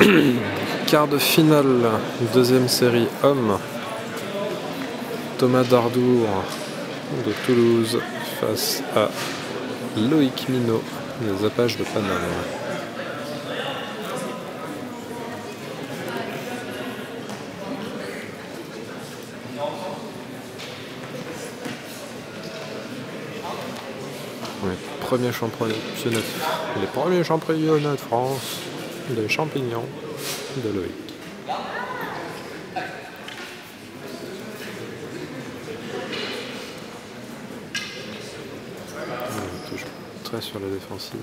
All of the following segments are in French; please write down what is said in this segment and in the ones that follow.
Quart de finale, deuxième série homme. Thomas Dardour de Toulouse face à Loïc Minot des Apaches de Paname. Les premiers les premiers championnats de France, les champignons de Loïc. très sur la défensive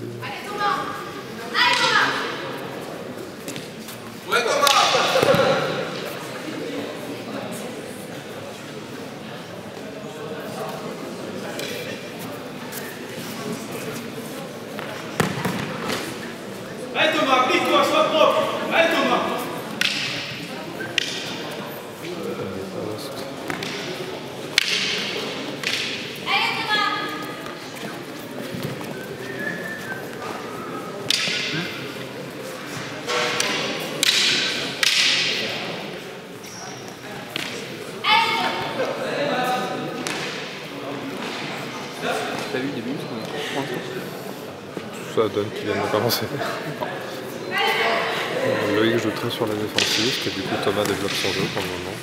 plie-toi, sois propre Allez Thomas T'as vu le début ça donne qu'il vient de commencer. Loïc joue très sur la défensive, et du coup Thomas développe son jeu pour le moment.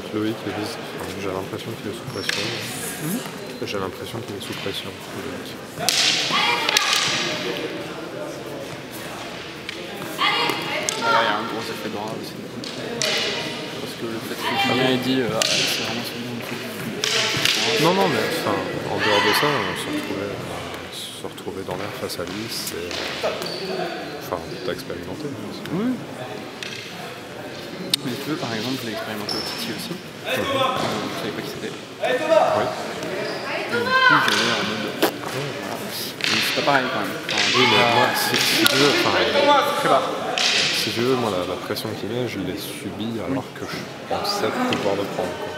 Fait, Loïc, vise- j'ai l'impression qu'il est sous pression. J'ai l'impression qu'il est sous pression. Ah, il y a un gros effet droit aussi. Parce que le fait que Julien ait dit euh, ah, c'est vraiment son nom. Non, non, mais enfin, en dehors de ça, on se retrouvait, se retrouver dans l'air face à lui, c'est. Enfin, t'as expérimenté. hein, Oui. Veux, par exemple, je l'ai expérimenté au Titi aussi. Euh, je savais pas qui c'était. Allez Thomas Oui. Et du coup, j'allais en mode. Mais c'est pas pareil quand même. Enfin, Oui, mais moi, si, tu veux, enfin, Thomas, très bas si tu veux, moi, la, la pression qu'il met, je l'ai subie alors que je pensais pouvoir le prendre. quoi.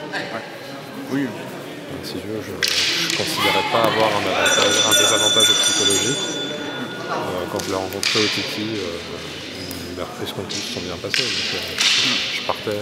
Oui. Donc, si tu veux, je ne considérais pas avoir un, avantage, un désavantage psychologique. Euh, quand je l'ai rencontré au Titi, euh, il a repris ce qu'on sont bien passés. Donc, euh, je partais